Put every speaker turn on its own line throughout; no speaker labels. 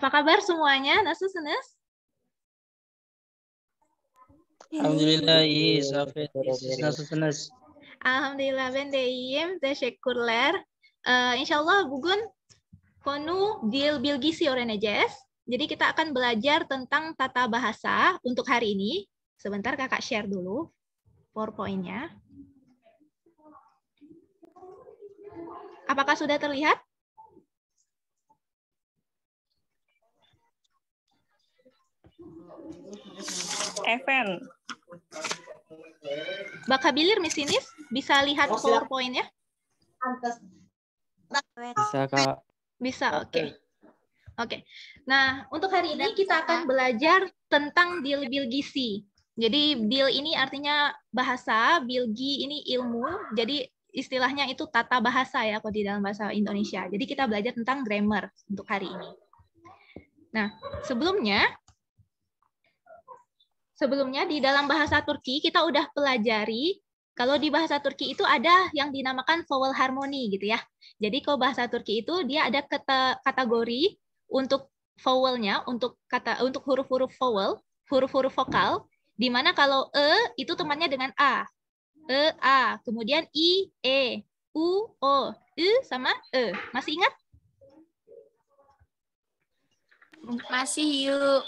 Apa kabar semuanya? Nasu senes?
Alhamdulillah, Safet. Siz nasılsınız?
Alhamdulillah ben de iyiyim. Teşekkürler. Ee, inşallah bugün konu dil bilgisi öğreneceğiz. Jadi kita akan belajar tentang tata bahasa untuk hari ini. Sebentar kakak share dulu PowerPoint-nya. Apakah sudah terlihat?
Evan.
Bakabilir misinis bisa lihat PowerPoint-nya?
Bisa, Kak.
Bisa, oke. Oke. Nah, untuk hari ini kita akan belajar tentang dil bilgisi. Jadi bil ini artinya bahasa, bilgi ini ilmu. Jadi istilahnya itu tata bahasa ya kalau di dalam bahasa Indonesia. Jadi kita belajar tentang grammar untuk hari ini. Nah, sebelumnya sebelumnya di dalam bahasa Turki kita udah pelajari kalau di bahasa Turki itu ada yang dinamakan vowel harmony gitu ya. Jadi kalau bahasa Turki itu dia ada kategori untuk vowelnya, untuk kata untuk huruf-huruf vowel, huruf-huruf vokal, di mana kalau e itu temannya dengan a. E a, kemudian i e, u o, u sama e. Masih ingat?
Masih yuk.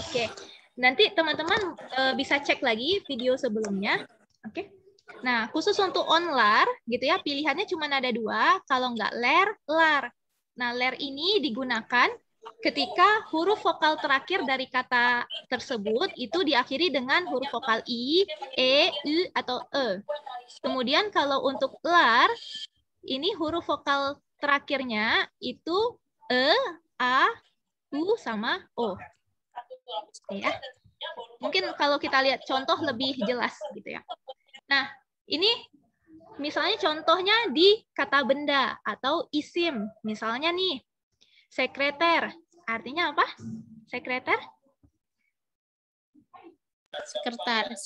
Oke. Nanti teman-teman bisa cek lagi video sebelumnya. Oke. Nah, khusus untuk onlar, gitu ya, pilihannya cuma ada dua. Kalau nggak ler, lar. Nah, ler ini digunakan ketika huruf vokal terakhir dari kata tersebut itu diakhiri dengan huruf vokal i, e, u, atau e. Kemudian kalau untuk lar, ini huruf vokal terakhirnya itu e, a, u, sama o. Ya. Mungkin kalau kita lihat contoh lebih jelas gitu ya. Nah, ini misalnya contohnya di kata benda atau isim. Misalnya nih, sekreter. Artinya apa? Sekreter?
Sekretaris.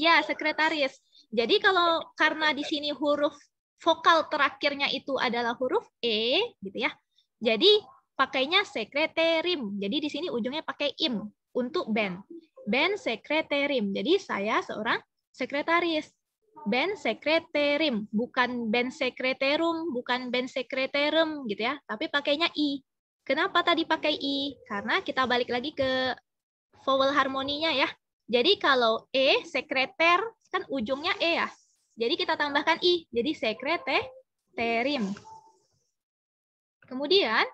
Ya, sekretaris. Jadi kalau karena di sini huruf vokal terakhirnya itu adalah huruf E, gitu ya. Jadi pakainya sekreterim. Jadi di sini ujungnya pakai im untuk ben. Ben sekreterim. Jadi saya seorang sekretaris. Ben sekreterim, bukan ben sekreterum, bukan ben sekreterum gitu ya, tapi pakainya i. Kenapa tadi pakai i? Karena kita balik lagi ke vowel harmoninya ya. Jadi kalau e sekreter kan ujungnya e ya. Jadi kita tambahkan i. Jadi sekreterim. Kemudian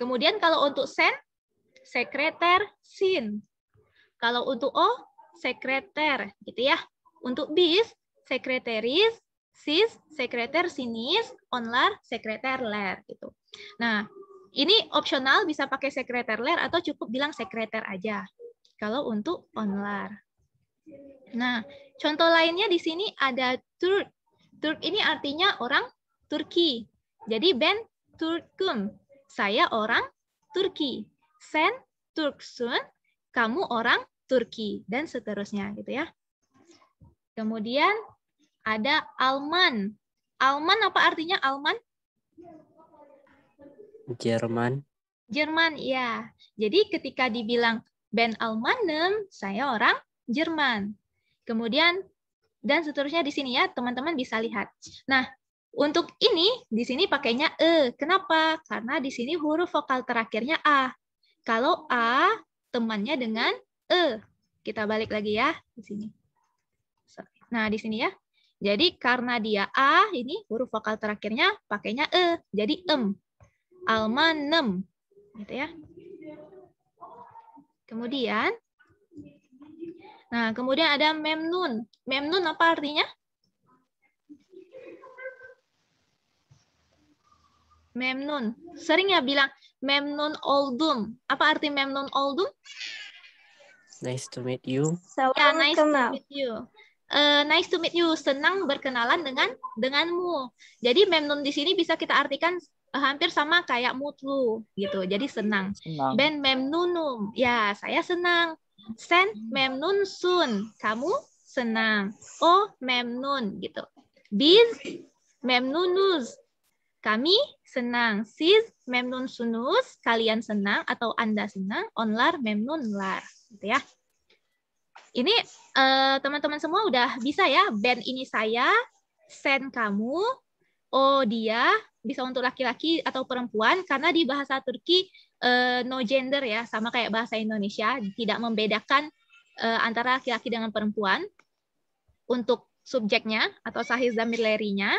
Kemudian kalau untuk sen, sekreter sin. Kalau untuk o, sekreter, gitu ya. Untuk bis, sekreteris, sis, sekreter sinis, onlar, sekreter ler, gitu. Nah, ini opsional bisa pakai sekreter ler atau cukup bilang sekreter aja. Kalau untuk onlar. Nah, contoh lainnya di sini ada Turk. Turk ini artinya orang Turki. Jadi ben Turkum. Saya orang Turki. Sen Turksun, kamu orang Turki dan seterusnya gitu ya. Kemudian ada Alman. Alman apa artinya Alman?
Jerman.
Jerman, ya. Jadi ketika dibilang Ben Almanem, saya orang Jerman. Kemudian dan seterusnya di sini ya, teman-teman bisa lihat. Nah, untuk ini di sini pakainya e. Kenapa? Karena di sini huruf vokal terakhirnya a. Kalau a temannya dengan e. Kita balik lagi ya di sini. Nah, di sini ya. Jadi karena dia a ini huruf vokal terakhirnya pakainya e. Jadi em. Almanem. Gitu ya. Kemudian Nah, kemudian ada memnun. Memnun apa artinya? Memnun. Sering ya bilang memnun oldum. Apa arti memnun oldum?
Nice to meet you.
Ya, nice to meet you. Uh, nice to meet you. Senang berkenalan dengan denganmu. Jadi memnun di sini bisa kita artikan uh, hampir sama kayak mutlu gitu. Jadi senang.
Senang.
Ben memnunum. Ya, saya senang. Sen memnun sun. Kamu senang. Oh, memnun gitu. Biz memnunuz. Kami senang. Siz memnun sunus, kalian senang atau Anda senang. Onlar memnun lar. Gitu ya. Ini eh, teman-teman semua udah bisa ya. Band ini saya, sen kamu, oh dia, bisa untuk laki-laki atau perempuan karena di bahasa Turki eh, no gender ya, sama kayak bahasa Indonesia, tidak membedakan eh, antara laki-laki dengan perempuan untuk subjeknya atau sahih zamir lerinya.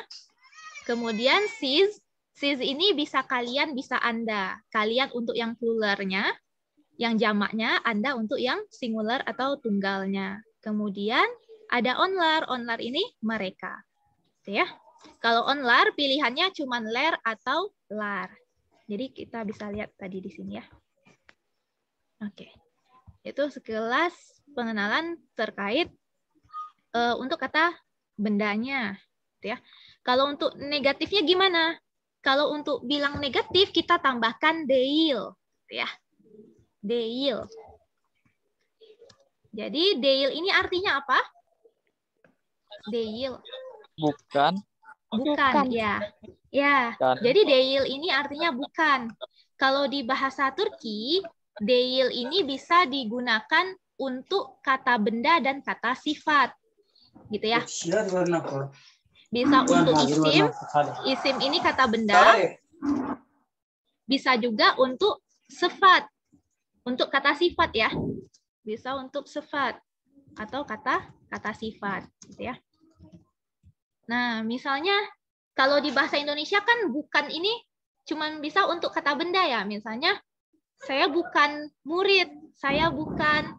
Kemudian siz, siz ini bisa kalian, bisa Anda. Kalian untuk yang pluralnya, yang jamaknya, Anda untuk yang singular atau tunggalnya. Kemudian ada onlar, onlar ini mereka. Gitu ya. Kalau onlar pilihannya cuma ler atau lar. Jadi kita bisa lihat tadi di sini ya. Oke. Itu sekelas pengenalan terkait uh, untuk kata bendanya, gitu ya. Kalau untuk negatifnya gimana? Kalau untuk bilang negatif kita tambahkan deil, ya. Deil. Jadi deil ini artinya apa? Deil.
Bukan.
Bukan,
Bukan.
ya. Ya.
Bukan.
Jadi deil ini artinya bukan. Kalau di bahasa Turki, deil ini bisa digunakan untuk kata benda dan kata sifat. Gitu ya. Bisa untuk isim, isim ini kata benda, bisa juga untuk sifat. Untuk kata sifat ya. Bisa untuk sifat atau kata kata sifat gitu ya. Nah, misalnya kalau di bahasa Indonesia kan bukan ini cuman bisa untuk kata benda ya. Misalnya saya bukan murid, saya bukan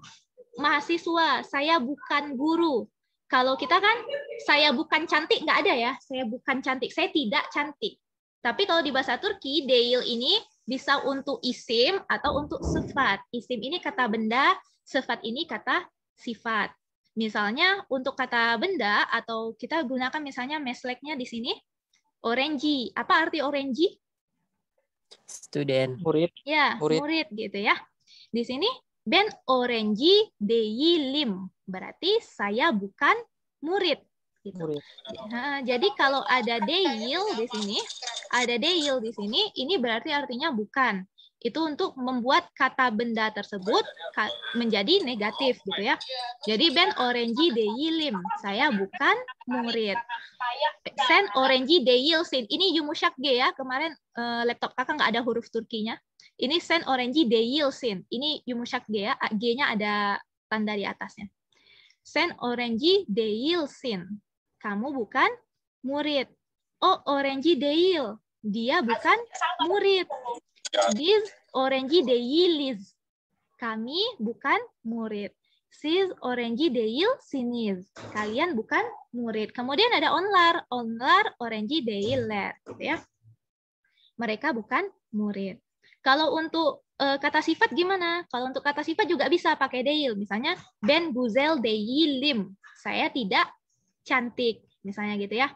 mahasiswa, saya bukan guru. Kalau kita kan saya bukan cantik nggak ada ya, saya bukan cantik, saya tidak cantik. Tapi kalau di bahasa Turki, deil ini bisa untuk isim atau untuk sifat. Isim ini kata benda, sifat ini kata sifat. Misalnya untuk kata benda atau kita gunakan misalnya mesleknya di sini orange. Apa arti orange?
Student.
Murid.
Ya, murid.
Murid.
gitu ya. Di sini ben orange deyilim. Berarti saya bukan murid gitu.
Murid.
Nah, jadi kalau ada deil di sini, ada deil di sini, ini berarti artinya bukan. Itu untuk membuat kata benda tersebut menjadi negatif gitu ya. Jadi ben orange deyilim, saya bukan murid. Sen orange deil sin. Ini yumusyak G ya. Kemarin eh, laptop kakak nggak ada huruf Turkinya. Ini sen orange deil sin. Ini yumusyak G ya. G-nya ada tanda di atasnya. Sen orange deil sin. Kamu bukan murid. Oh, orange deil. Dia bukan murid. This orange deilis. Kami bukan murid. Sis orange deil sinis. Kalian bukan murid. Kemudian ada onlar. Onlar orange deiler. Gitu ya. Mereka bukan murid. Kalau untuk eh, kata sifat gimana? Kalau untuk kata sifat juga bisa pakai deil. Misalnya, ben guzel deilim. Saya tidak cantik. Misalnya gitu ya.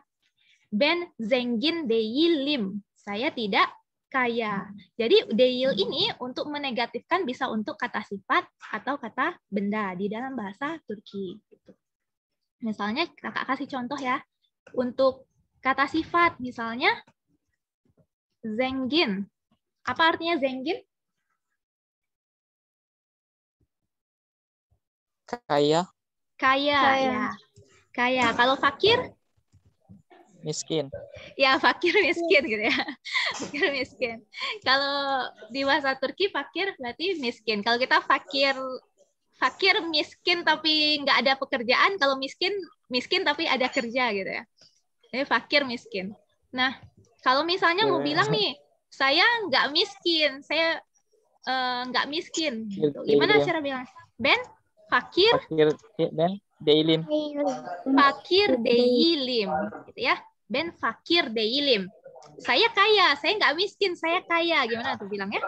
Ben zengin deilim. Saya tidak kaya. Jadi deil ini untuk menegatifkan bisa untuk kata sifat atau kata benda di dalam bahasa Turki. Gitu. Misalnya kakak kasih contoh ya. Untuk kata sifat misalnya zengin. Apa artinya zengin?
Kaya.
Kaya.
Kaya.
Ya. Kaya. Kalau fakir?
Miskin.
Ya, fakir miskin gitu ya. Fakir miskin. Kalau di bahasa Turki fakir berarti miskin. Kalau kita fakir fakir miskin tapi nggak ada pekerjaan, kalau miskin miskin tapi ada kerja gitu ya. Jadi fakir miskin. Nah, kalau misalnya mau bilang nih, saya nggak miskin, saya eh, nggak miskin. Gitu. Gimana
Iya.
cara bilang? Ben, fakir
Fakir. Ben. Deilim.
fakir deilim gitu ya ben fakir deilim saya kaya saya nggak miskin saya kaya gimana tuh bilangnya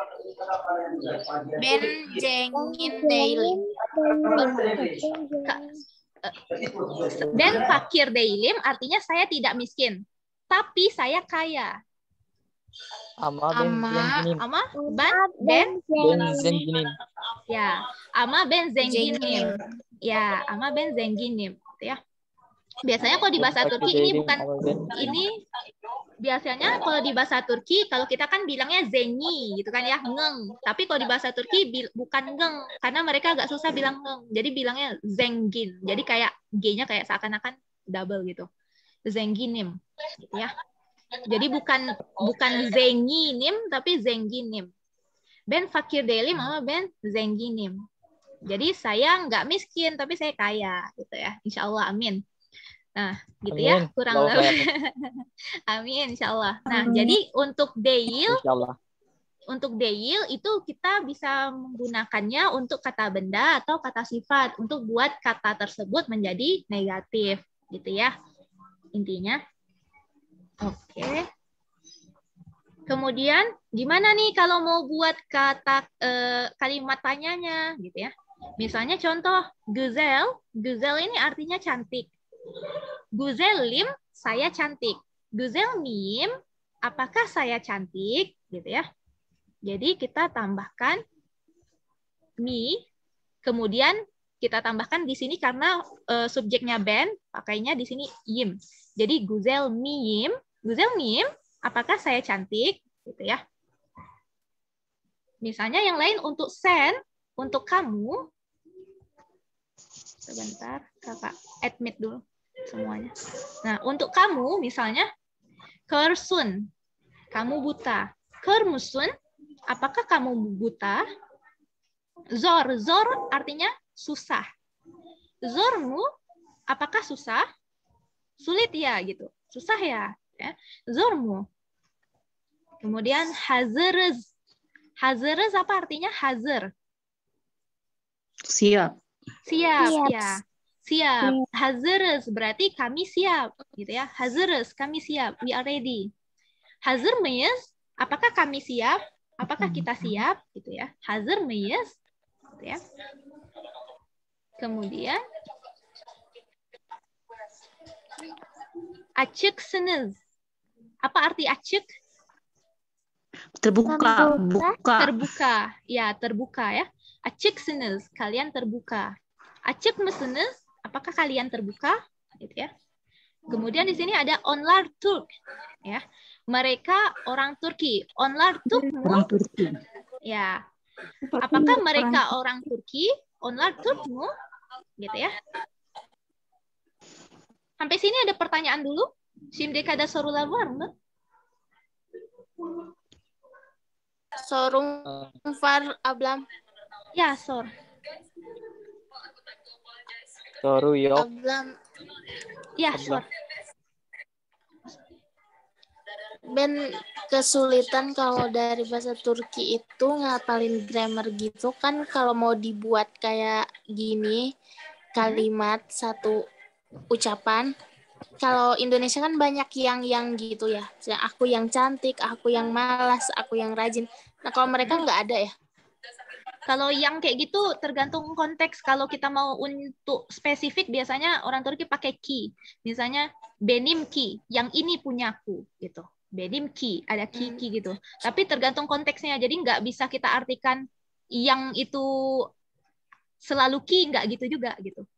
Ben jengin daily.
ben fakir deilim artinya saya tidak miskin tapi saya kaya
Ama ben
Ama.
zenginin.
ama ban ben
Ben zenginin.
ya ama ben zenginim
Zenginim.
ya ama ben zenginim gitu ya. Biasanya kalau di bahasa Turki ini bukan ini biasanya kalau di bahasa Turki kalau kita kan bilangnya zengi gitu kan ya ngeng. Tapi kalau di bahasa Turki bil- bukan ngeng karena mereka agak susah bilang ngeng. Jadi bilangnya zengin. Jadi kayak g-nya kayak seakan-akan double gitu. Zenginim gitu ya jadi bukan bukan zenginim tapi zenginim ben fakir delim sama ben zenginim jadi saya nggak miskin tapi saya kaya gitu ya insya Allah amin nah gitu ya
Amin.
kurang
Allahu
lebih Amin, insya Allah. Nah,
Amin.
jadi untuk Deil, untuk Deil itu kita bisa menggunakannya untuk kata benda atau kata sifat untuk buat kata tersebut menjadi negatif, gitu ya. Intinya. Oke. Kemudian gimana nih kalau mau buat kata eh, kalimat tanyanya, gitu ya. Misalnya contoh Guzel, Guzel ini artinya cantik. Guzelim, saya cantik. Guzel mim, apakah saya cantik? Gitu ya. Jadi kita tambahkan mi, kemudian kita tambahkan di sini karena eh, subjeknya ben, pakainya di sini yim. Jadi guzel mim, guzel mim, apakah saya cantik? Gitu ya. Misalnya yang lain untuk sen, untuk kamu. Sebentar, kakak admit dulu semuanya. Nah, untuk kamu misalnya kersun, kamu buta. Kermusun, apakah kamu buta? Zor, zor artinya susah. Zormu, apakah susah? Sulit ya gitu. Susah ya. Ya. Zormu. Kemudian hazırız. Hazırız apa artinya hazır?
Siap.
Siap,
Siap.
ya. Siap. Hazırız berarti kami siap, gitu ya. Hazırız, kami siap. We are ready. Hazır mıyız? Apakah kami siap? Apakah kita siap? Gitu ya. Hazır mıyız? Gitu ya. Kemudian açıksınız. Apa arti açık?
Terbuka.
Terbuka.
Buka.
Terbuka. Ya, terbuka ya. Açıksınız. Kalian terbuka. Açık mısınız? Apakah kalian terbuka? Gitu ya. Kemudian di sini ada onlar Turk. Ya. Mereka orang Turki. Onlar Turkmu?
Orang Turki.
Ya. Apakah mereka orang Turki? Onlar Turkmu? Gitu ya. Sampai sini ada pertanyaan dulu. Şimdi kada sorular var mı?
Sorung var ablam.
Ya, sor.
Soru yok.
Ablam
Ya,
Abla.
sor.
Ben kesulitan kalau dari bahasa Turki itu ngapalin grammar gitu kan kalau mau dibuat kayak gini kalimat satu ucapan kalau Indonesia kan banyak yang yang gitu ya Misalnya aku yang cantik aku yang malas aku yang rajin nah kalau mereka nggak ada ya
Kalau yang kayak gitu tergantung konteks. Kalau kita mau untuk spesifik biasanya orang Turki pakai ki. Misalnya benim ki, yang ini punyaku gitu. Benim ki, ada ki ki gitu. Tapi tergantung konteksnya. Jadi nggak bisa kita artikan yang itu selalu ki nggak gitu juga gitu.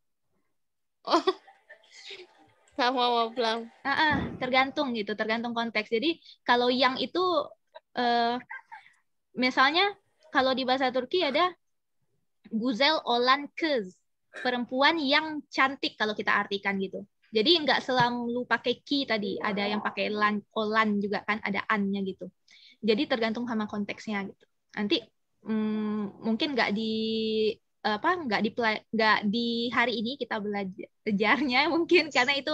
Sama ablam
Ah, ah, tergantung gitu, tergantung konteks. Jadi kalau yang itu eh, misalnya kalau di bahasa Turki ada guzel olan kız, perempuan yang cantik kalau kita artikan gitu. Jadi nggak selalu pakai ki tadi, ada yang pakai lan, olan juga kan, ada annya gitu. Jadi tergantung sama konteksnya gitu. Nanti mm, mungkin nggak di apa nggak di nggak di hari ini kita belajarnya mungkin. Karena itu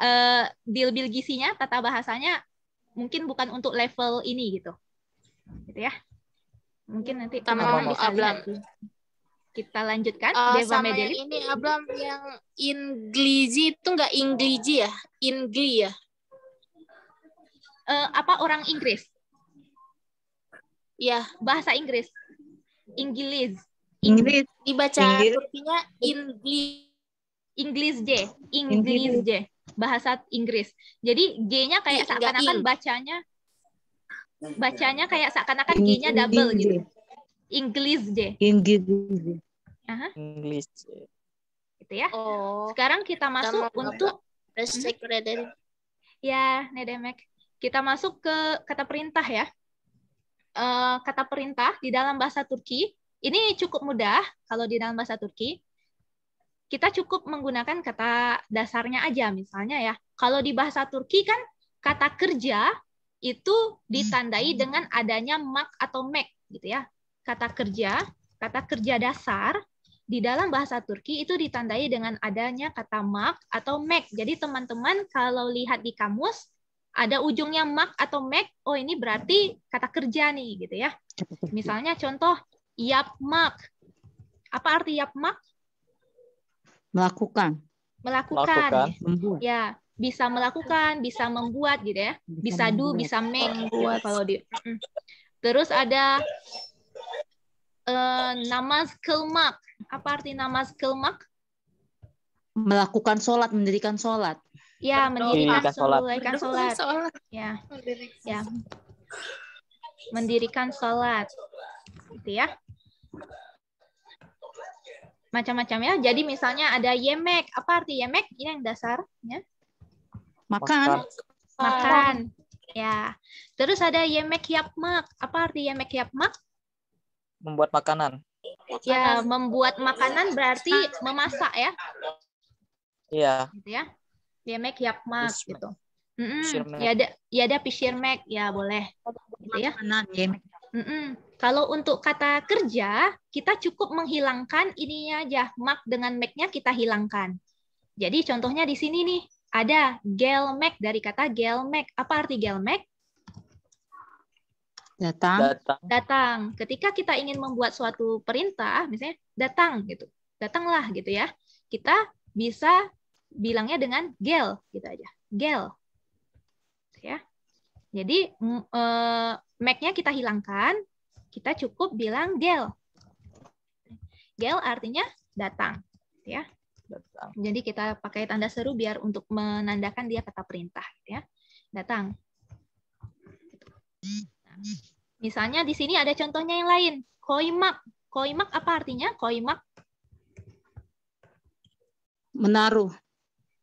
eh deal bilgisinya tata bahasanya mungkin bukan untuk level ini gitu. Gitu ya. Mungkin nanti
Sama
Ablam.
bisa tuh. kita lanjutkan.
Eh,
Deva
sama yang ini ablam yang Inglisi itu nggak Inglisi ya? Ingli ya?
Eh, apa orang Inggris?
Ya.
Bahasa Inggris. Inggris
Inggris.
dibaca
Inggris.
Turkinya Ingli
Inggris J. Inggris J. Bahasa Inggris. Jadi G-nya kayak seakan-akan bacanya bacanya kayak seakan-akan G-nya double gitu. Inggris. J.
Inggris.
English.
gitu ya.
Oh.
Sekarang kita masuk
Sama-
untuk
dari
Ya, Nedemek. kita masuk ke kata perintah ya. Eh, kata perintah di dalam bahasa Turki ini cukup mudah kalau di dalam bahasa Turki. Kita cukup menggunakan kata dasarnya aja misalnya ya. Kalau di bahasa Turki kan kata kerja itu ditandai dengan adanya mak atau mek gitu ya. Kata kerja, kata kerja dasar di dalam bahasa Turki itu ditandai dengan adanya kata mak atau mek. Jadi teman-teman kalau lihat di kamus ada ujungnya mak atau mek, oh ini berarti kata kerja nih gitu ya. Misalnya contoh yapmak. Apa arti yapmak?
Melakukan.
Melakukan.
Melakukan.
Membuat.
Ya, bisa melakukan, bisa membuat gitu ya. Bisa do,
membuat.
bisa make gitu kalau di. Terus ada eh, namaz kılmak. Apa arti namaz kılmak?
Melakukan sholat, mendirikan sholat.
Ya, mendirikan
Mendirikan sholat.
mendirikan sholat.
Sholat.
Ya, ya. Mendirikan sholat. Gitu ya. Macam-macam ya. Jadi misalnya ada yemek. Apa arti yemek? Ini yang dasarnya.
Makan.
Makan. Ya. Terus ada yemek yapmak. Apa arti yemek yapmak?
Membuat makanan.
Ya, membuat makanan berarti memasak ya.
Iya.
Gitu ya. Yemek yapmak gitu. Mm-mm.
Pişirmek.
Ya ada ya ada pişirmek ya boleh. Gitu ya.
Makanan, yemek.
Mm-mm. Kalau untuk kata kerja, kita cukup menghilangkan ininya aja. Mak dengan make-nya kita hilangkan. Jadi contohnya di sini nih, ada gelmek dari kata gelmek. Apa arti gelmek?
Datang.
Datang.
Datang. Ketika kita ingin membuat suatu perintah, misalnya datang gitu. Datanglah gitu ya. Kita bisa bilangnya dengan gel gitu aja. Gel. Ya. Jadi mm, eh, make-nya kita hilangkan, kita cukup bilang gel. Gel artinya datang, ya.
Datang.
Jadi kita pakai tanda seru biar untuk menandakan dia kata perintah, ya. Datang. Nah, misalnya di sini ada contohnya yang lain, koimak. Koimak apa artinya? Koimak
Menaruh.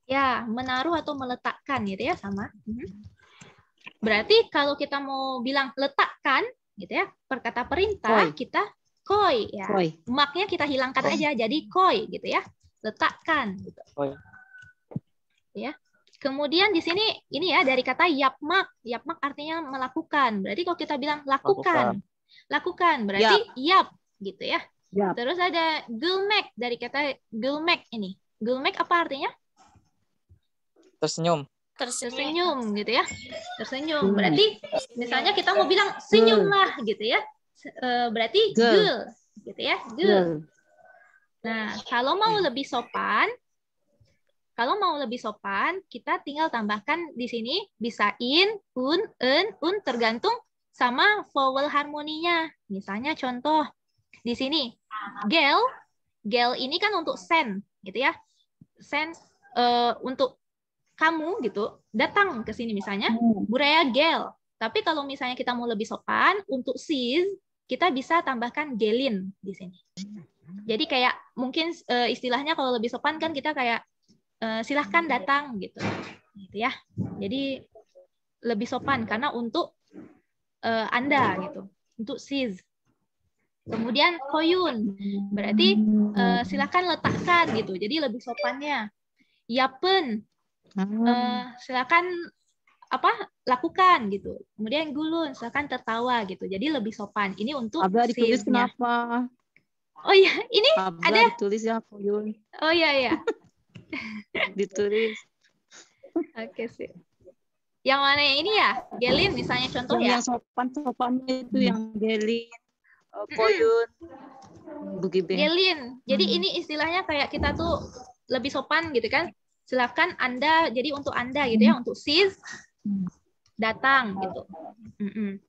Ya, menaruh atau meletakkan gitu ya sama. Mhm. Berarti kalau kita mau bilang letakkan gitu ya, perkata perintah
Koi.
kita koi ya.
Koi.
Maknya kita hilangkan aja jadi koi gitu ya. Letakkan gitu.
Koi.
Ya. Kemudian di sini ini ya dari kata yapmak. Yapmak artinya melakukan. Berarti kalau kita bilang lakukan. Lakukan berarti yap gitu ya.
Yap.
Terus ada gulmek dari kata gulmek ini. Gulmek apa artinya?
Tersenyum.
Tersenyum.
gitu ya. Tersenyum.
Hmm.
berarti misalnya kita mau bilang senyumlah gitu ya. Eh, berarti
gel
gitu ya. Gel. nah kalau mau lebih sopan kalau mau lebih sopan kita tinggal tambahkan di sini bisa in un en un tergantung sama vowel harmoninya. Misalnya contoh di sini gel. Gel ini kan untuk send gitu ya. Send eh, untuk kamu gitu datang ke sini misalnya Buraya gel. Tapi kalau misalnya kita mau lebih sopan untuk sis kita bisa tambahkan gelin di sini. Jadi kayak mungkin eh, istilahnya kalau lebih sopan kan kita kayak eh, silahkan datang gitu, gitu ya. Jadi lebih sopan karena untuk eh, anda gitu, untuk sis. Kemudian koyun berarti eh, silahkan letakkan gitu. Jadi lebih sopannya. Yapen
Ah.
eh, silakan apa lakukan gitu. Kemudian gulun silakan tertawa gitu. Jadi lebih sopan. Ini untuk
Abla ditulis
sis-nya.
kenapa?
Oh iya, ini
Abla
ada.
ditulis ya, Koyun.
oh iya iya.
Ditulis.
Oke sih. Yang mana yang ini ya? Gelin misalnya contoh
yang,
ya.
yang sopan-sopannya itu yang Gelin, eh, Koyun, Bugibe.
Gelin. Jadi
Hmm.
ini istilahnya kayak kita tuh lebih sopan gitu kan. Silakan Anda jadi untuk Anda gitu ya, untuk sis
Hmm.
datang gitu. Mm-mm.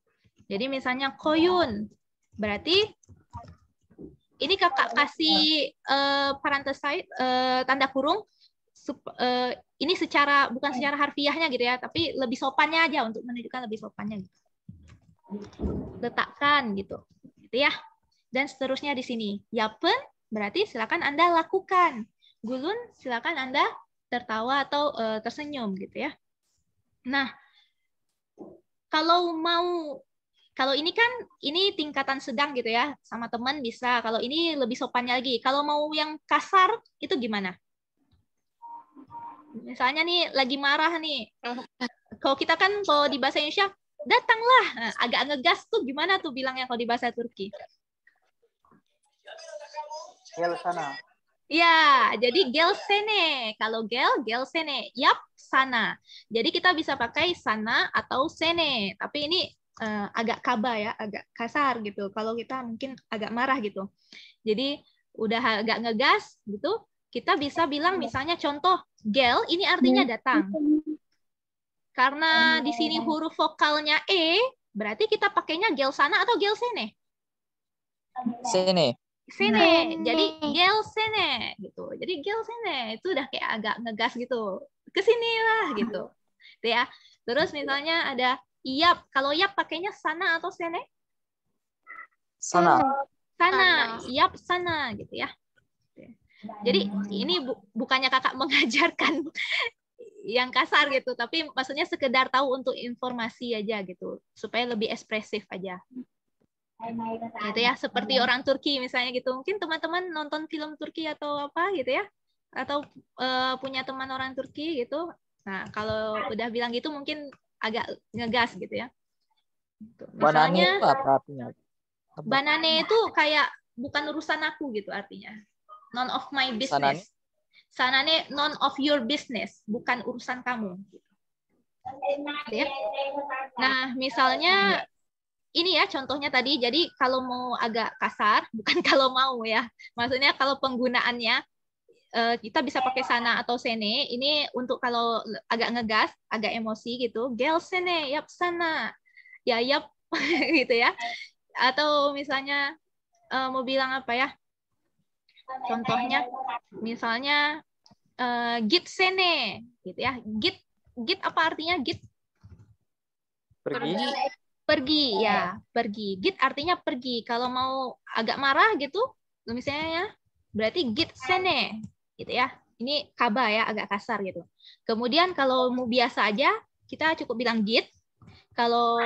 Jadi misalnya koyun, berarti ini kakak kasih parenthesis eh, tanda kurung. sup- eh, ini secara bukan secara harfiahnya gitu ya, tapi lebih sopannya aja untuk menunjukkan lebih sopannya. Gitu. Letakkan gitu, gitu ya. Dan seterusnya di sini. Yapen berarti silakan Anda lakukan. Gulun silakan Anda tertawa atau eh, tersenyum gitu ya. Nah, kalau mau kalau ini kan ini tingkatan sedang gitu ya sama teman bisa. Kalau ini lebih sopannya lagi. Kalau mau yang kasar itu gimana? Misalnya nih lagi marah nih. Kalau kita kan kalau di bahasa Indonesia datanglah. Nah, agak ngegas tuh gimana tuh bilangnya kalau di bahasa Turki?
Gel sana.
Ya, jadi gelsene. Kalau gel, gelsene. Yap, sana. Jadi kita bisa pakai sana atau sene. Tapi ini eh, agak kaba ya, agak kasar gitu. Kalau kita mungkin agak marah gitu. Jadi udah agak ngegas gitu, kita bisa bilang misalnya contoh gel ini artinya datang. Karena di sini huruf vokalnya e, berarti kita pakainya gel sana atau gel sene.
Sini.
Sene. jadi gel sene gitu. Jadi gel sene itu udah kayak agak ngegas gitu. Ke sini lah gitu. Tuh ya. Terus misalnya ada yap. Kalau yap pakainya sana atau sene?
Sana.
sana. Yap sana gitu ya. Jadi ini bu- bukannya kakak mengajarkan yang kasar gitu tapi maksudnya sekedar tahu untuk informasi aja gitu supaya lebih ekspresif aja gitu ya seperti orang Turki misalnya gitu. Mungkin teman-teman nonton film Turki atau apa gitu ya. Atau eh, punya teman orang Turki gitu. Nah kalau udah bilang gitu mungkin agak ngegas gitu ya. Gitu.
Banane
misalnya
itu apa artinya? Apa?
banane itu kayak bukan urusan aku gitu artinya. None of my business. Sanane? None of your business. Bukan urusan kamu. Gitu. Ya. nah misalnya ini ya contohnya tadi jadi kalau mau agak kasar bukan kalau mau ya. Maksudnya kalau penggunaannya eh, kita bisa pakai sana atau sene ini untuk kalau agak ngegas agak emosi gitu gel sene yap sana. Ya yap gitu ya. Atau misalnya eh, mau bilang apa ya? Contohnya misalnya eh, git sene gitu ya. Git git apa artinya? Git
Pergi.
pergi ya pergi. Git artinya pergi. Kalau mau agak marah gitu misalnya ya berarti git sene gitu ya. Ini kaba ya agak kasar gitu. Kemudian kalau mau biasa aja kita cukup bilang git. Kalau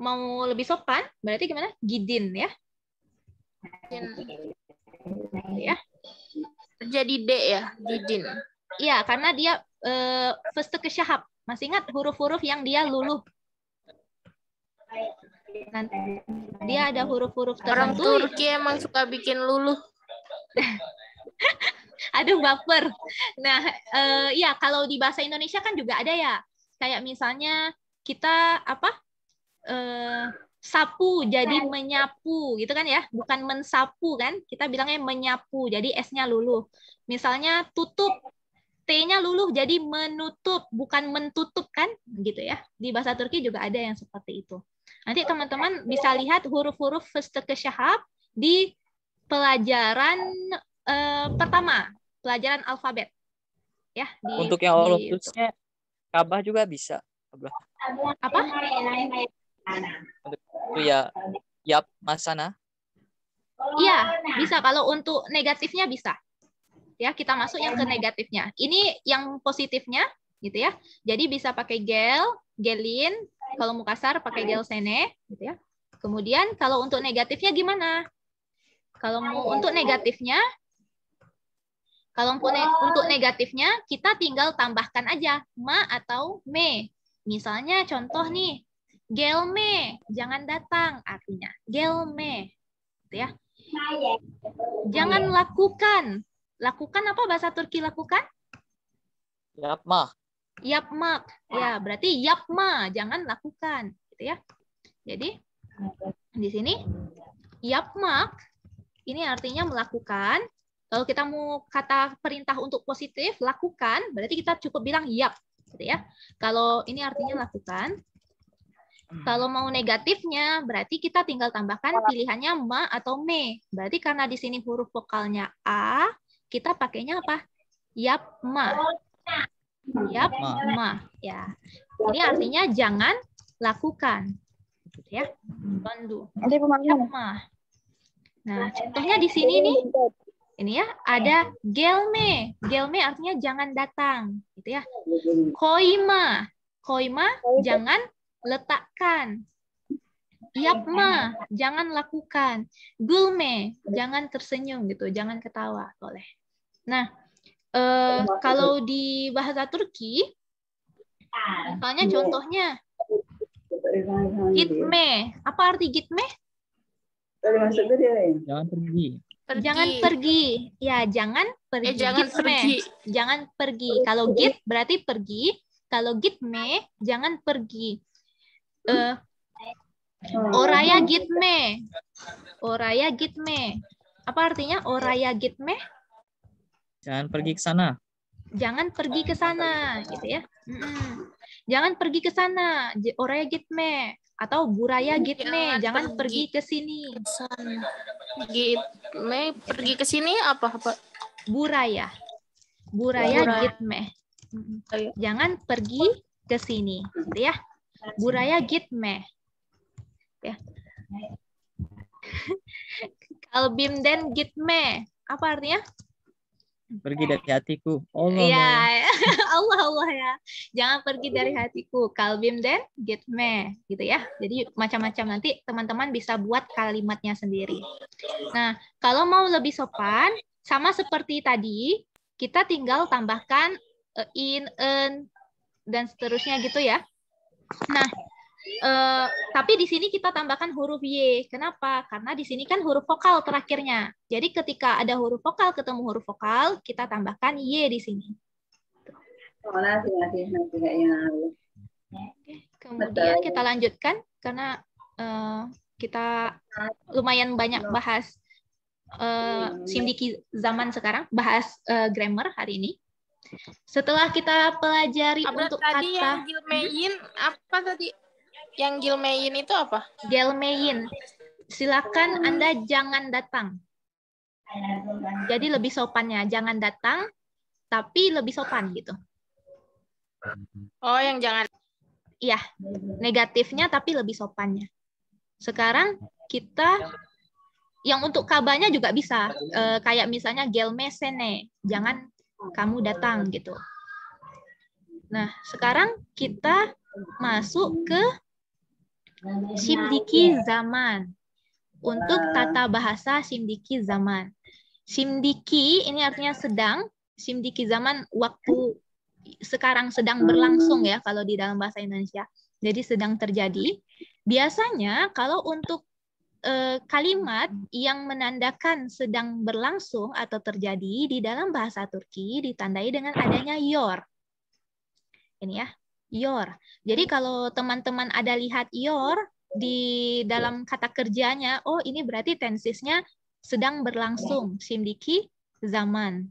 mau lebih sopan berarti gimana? Gidin ya. Ya.
Jadi D ya, Didin.
Iya, karena dia eh, first ke syahab. Masih ingat huruf-huruf yang dia luluh? Nanti dia ada huruf-huruf
Orang
tertentu.
Turki emang suka bikin luluh.
Aduh, baper. Nah, eh, ya kalau di bahasa Indonesia kan juga ada ya. Kayak misalnya kita apa? Eh, sapu jadi menyapu gitu kan ya bukan mensapu kan kita bilangnya menyapu jadi s-nya luluh misalnya tutup t-nya luluh jadi menutup bukan mentutup kan gitu ya di bahasa Turki juga ada yang seperti itu nanti teman-teman bisa lihat huruf-huruf ke syahab di pelajaran eh, pertama pelajaran alfabet ya di,
Untuk yang
di-
Olympusnya Kabah juga bisa. Kabah.
apa
Itu ya Yap Masana.
Iya, bisa. Kalau untuk negatifnya bisa. Ya, kita masuk yang ke negatifnya. Ini yang positifnya, gitu ya. Jadi bisa pakai gel, gelin. Kalau mau kasar pakai gel sene, gitu ya. Kemudian kalau untuk negatifnya gimana? Kalau mau untuk negatifnya, kalau untuk ne- untuk negatifnya kita tinggal tambahkan aja ma atau me. Misalnya contoh nih, gelme, jangan datang artinya. Gelme, gitu ya. Jangan lakukan. Lakukan apa bahasa Turki lakukan?
Yapma.
Yapmak. Ya, berarti yapma, jangan lakukan, gitu ya. Jadi di sini yapmak ini artinya melakukan. Kalau kita mau kata perintah untuk positif, lakukan, berarti kita cukup bilang yap, gitu ya. Kalau ini artinya lakukan. Kalau mau negatifnya, berarti kita tinggal tambahkan pilihannya ma atau me. Berarti karena di sini huruf vokalnya a, kita pakainya apa? Yap ma. Yap
Ma.
ma. Ya. Ini artinya jangan lakukan. Gitu ya. Bandu. Yap ma. Nah, contohnya di sini nih. Ini ya, ada gelme. Gelme artinya jangan datang, gitu ya. Koima. Koima jangan letakkan. Yapma, jangan lakukan. Gulme, jangan tersenyum gitu, jangan ketawa, boleh. Nah, eh, kalau di bahasa Turki, misalnya contohnya gitme. Apa arti gitme?
Jangan pergi.
Pergi.
Jangan pergi. Ya, jangan pergi.
Eh, jangan
Gitme.
pergi.
Jangan pergi. Kalau git berarti pergi. Kalau gitme, jangan pergi. Eh, oraya gitme. Oraya gitme. Apa artinya oraya gitme?
Jangan pergi ke sana.
Jangan pergi ke sana, gitu ya. Mm-mm. Jangan pergi ke sana. Oraya gitme atau buraya gitme.
Jangan
Jangan
pergi.
pergi ke sini.
Sana. Gitme pergi ke sini apa apa?
Buraya. Buraya
Buraya.
gitme. Jangan pergi ke sini, gitu ya. Buraya gitme. Ya. Kalbimden gitme. Apa artinya?
Pergi dari hatiku. Allah.
Iya,
Allah.
Allah Allah ya. Jangan pergi dari hatiku. Kalbim dan gitme, gitu ya. Jadi macam-macam nanti teman-teman bisa buat kalimatnya sendiri. Nah, kalau mau lebih sopan, sama seperti tadi, kita tinggal tambahkan eh, in, en, dan seterusnya gitu ya. Nah, eh, tapi di sini kita tambahkan huruf y. Kenapa? Karena di sini kan huruf vokal terakhirnya. Jadi ketika ada huruf vokal ketemu huruf vokal, kita tambahkan y di sini. Kemudian kita lanjutkan karena eh, kita lumayan banyak bahas eh, simdiki zaman sekarang, bahas eh, grammar hari ini. Setelah kita pelajari
Apa
untuk
tadi
kata
yang Gilmein apa tadi? Yang Gilmein itu apa?
gelmein, silakan Anda jangan datang. Jadi lebih sopannya, jangan datang, tapi lebih sopan gitu.
Oh, yang jangan
Iya, negatifnya tapi lebih sopannya. Sekarang kita yang untuk kabanya juga bisa. Eh, kayak misalnya gelme sene, jangan kamu datang gitu. Nah, sekarang kita masuk ke simdiki zaman. Untuk tata bahasa simdiki zaman. Simdiki ini artinya sedang, simdiki zaman waktu sekarang sedang berlangsung ya kalau di dalam bahasa Indonesia. Jadi sedang terjadi. Biasanya kalau untuk eh, kalimat yang menandakan sedang berlangsung atau terjadi di dalam bahasa Turki ditandai dengan adanya yor. Ini ya, yor. Jadi kalau teman-teman ada lihat yor di dalam kata kerjanya, oh ini berarti tensisnya sedang berlangsung, simdiki zaman.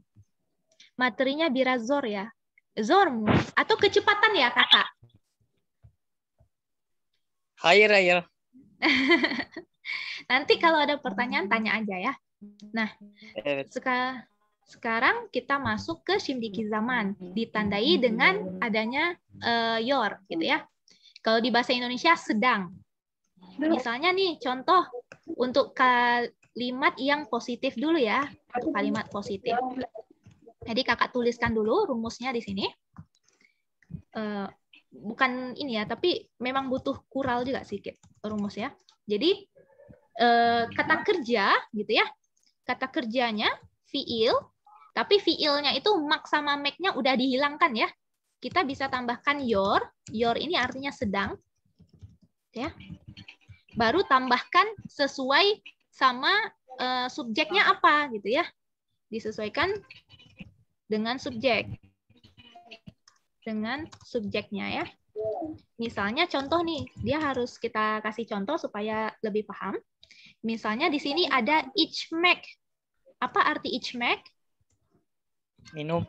Materinya birazor ya, Zormu atau kecepatan ya kakak?
Air, air.
Nanti kalau ada pertanyaan tanya aja ya. Nah,
Eh,
seka- sekarang kita masuk ke simdiki zaman ditandai dengan adanya eh, yor gitu ya. Kalau di bahasa Indonesia sedang. Misalnya nih contoh untuk kalimat yang positif dulu ya. Kalimat positif. Jadi kakak tuliskan dulu rumusnya di sini. Eh, bukan ini ya, tapi memang butuh kural juga sedikit rumus ya. Jadi eh, kata kerja gitu ya, kata kerjanya fiil, tapi fiilnya itu mak sama make-nya udah dihilangkan ya. Kita bisa tambahkan your, your ini artinya sedang, ya. Baru tambahkan sesuai sama eh, subjeknya apa gitu ya. Disesuaikan dengan subjek. Dengan subjeknya ya. Misalnya contoh nih, dia harus kita kasih contoh supaya lebih paham. Misalnya di sini ada each make. Apa arti each make?
minum.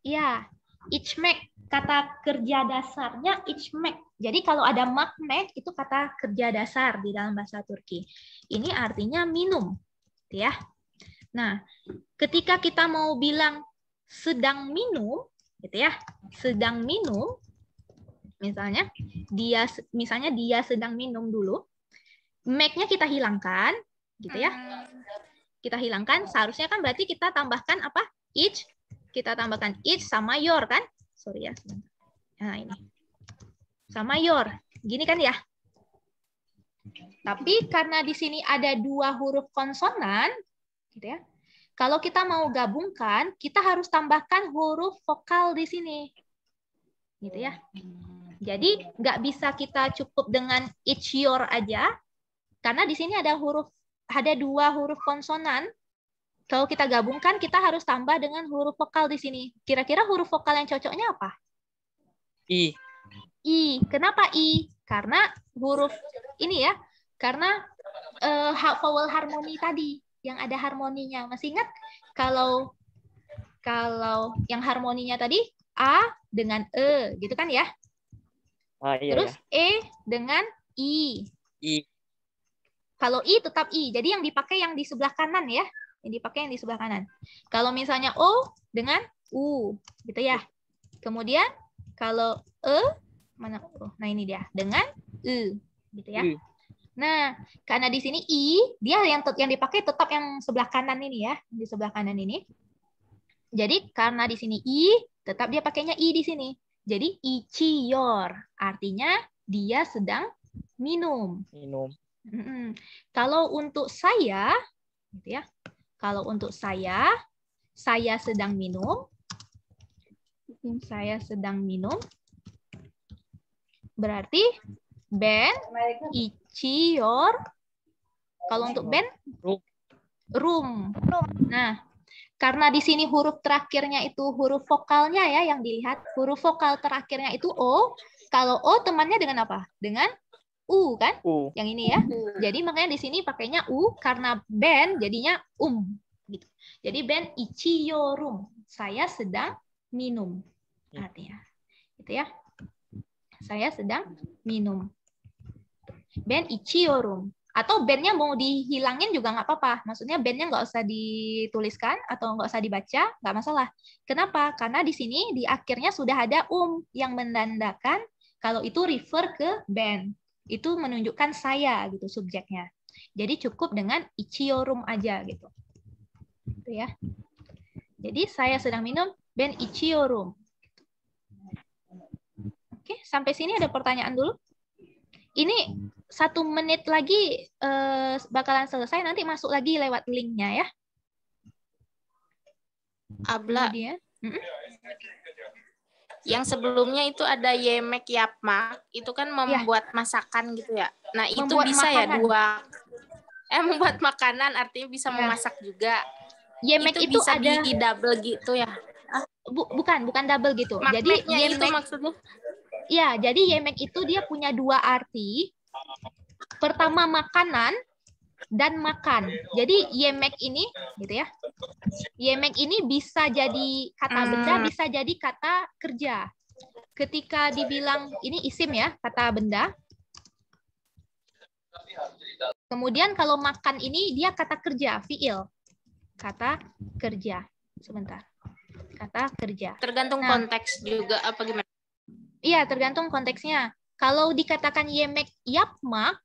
Ya, each make. Kata kerja dasarnya each make. Jadi kalau ada mak make itu kata kerja dasar di dalam bahasa Turki. Ini artinya minum, ya. Nah, ketika kita mau bilang sedang minum, gitu ya, sedang minum, misalnya dia misalnya dia sedang minum dulu, make-nya kita hilangkan, gitu ya. Kita hilangkan, seharusnya kan berarti kita tambahkan apa? Each, kita tambahkan each sama your kan? Sorry ya. Nah ini. Sama your. Gini kan ya? Tapi karena di sini ada dua huruf konsonan, gitu ya. Kalau kita mau gabungkan, kita harus tambahkan huruf vokal di sini. Gitu ya. Jadi nggak bisa kita cukup dengan each your aja, karena di sini ada huruf ada dua huruf konsonan. Kalau kita gabungkan, kita harus tambah dengan huruf vokal di sini. Kira-kira huruf vokal yang cocoknya apa?
I.
I. Kenapa I? Karena huruf ini ya, karena ha- vowel harmoni tadi yang ada harmoninya. Masih ingat kalau kalau yang harmoninya tadi A dengan E, gitu kan ya?
Ah, iya,
Terus E dengan I.
iya. I.
Kalau I tetap I. Jadi yang dipakai yang di sebelah kanan ya. Yang dipakai yang di sebelah kanan. Kalau misalnya O dengan U, gitu ya. Kemudian kalau E mana O? Nah ini dia dengan E, gitu ya. Nah, karena di sini I, dia yang yang dipakai tetap yang sebelah kanan ini ya, di sebelah kanan ini. Jadi karena di sini I, tetap dia pakainya I di sini. Jadi ichiyor, artinya dia sedang minum.
Minum.
Mm-mm. Kalau untuk saya, gitu ya. Kalau untuk saya, saya sedang minum. Saya sedang minum. Berarti Ben ichiyor. Kalau untuk Ben
Room.
room. Nah, karena di sini huruf terakhirnya itu huruf vokalnya ya yang dilihat. Huruf vokal terakhirnya itu O. Kalau O temannya dengan apa? Dengan U kan?
U.
Yang ini ya. Jadi makanya di sini pakainya u karena ben jadinya um gitu. Jadi ben ichiyorum. Saya sedang minum. Artinya. Gitu ya. Saya sedang minum. Ben ichiyorum. Atau bandnya mau dihilangin juga nggak apa-apa. Maksudnya bandnya nggak usah dituliskan atau nggak usah dibaca, nggak masalah. Kenapa? Karena di sini di akhirnya sudah ada um yang menandakan kalau itu refer ke band itu menunjukkan saya gitu subjeknya. Jadi cukup dengan ichiorum aja gitu. Gitu ya. Jadi saya sedang minum ben ichiorum. Oke, sampai sini ada pertanyaan dulu. Ini satu menit lagi eh, bakalan selesai. Nanti masuk lagi lewat linknya ya.
Abla,
Kemudian,
yang sebelumnya itu ada yemek yapmak, itu kan membuat masakan gitu ya. Nah, itu
Membuat
bisa ya
makanan.
dua eh membuat makanan artinya bisa
Ya.
memasak juga.
yemek itu,
bisa
ada
di double gitu ya.
bu- bukan bukan double gitu. Jadi
Magnetnya itu
yemek
maksudnya.
Ya, jadi yemek itu dia punya dua arti. Pertama makanan dan makan. Jadi yemek ini gitu ya. Yemek ini bisa jadi kata benda,
Hmm.
bisa jadi kata kerja. Ketika dibilang ini isim ya, kata benda. Kemudian kalau makan ini dia kata kerja, fiil. Kata kerja. Sebentar. Kata kerja.
Tergantung
Nah.
konteks juga apa gimana.
Iya, tergantung konteksnya. Kalau dikatakan yemek yapmak,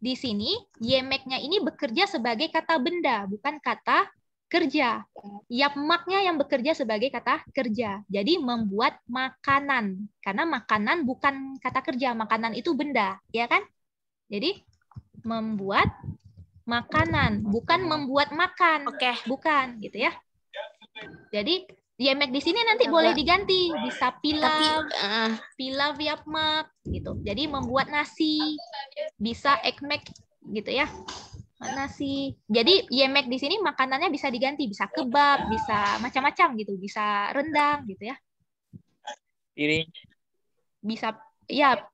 di sini yemeknya ini bekerja sebagai kata benda, bukan kata kerja. Yapmaknya yang bekerja sebagai kata kerja. Jadi membuat makanan. Karena makanan bukan kata kerja, makanan itu benda, ya kan? Jadi membuat makanan, bukan membuat makan.
Oke.
Bukan, gitu ya. Jadi yemek di sini nanti
Ya,
boleh
Mbak.
diganti, bisa
Tapi
pilav,
eh,
pilav yapmak gitu. Jadi membuat nasi, bisa ekmek gitu ya. Nasi. Jadi yemek di sini makanannya bisa diganti, bisa kebab, bisa macam-macam gitu, bisa rendang gitu ya.
Piring.
Bisa ya